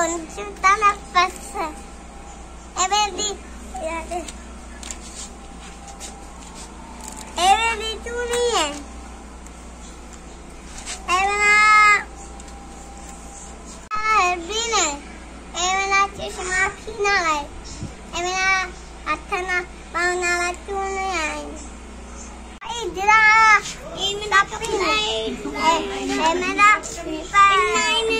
onde tá na peça. É verde. É verde tuninha. É na... É bine. É na chishma kina. É na atana pauna la tuninha. Idra. Imina pinai. É mena pinai. Pinai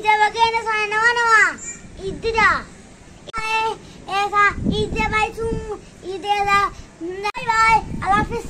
ಇದೇ ಬಗ್ಗೆ ಏನು ಸಣ್ಣವ ನವ ಇದ್ದೀರಾ ಏಸಾ ಇದೇ ಬಾಯ್ ಸುಮ್ ಇದೇ ಬಾಯ್ ಅಲಾಫಿಸ್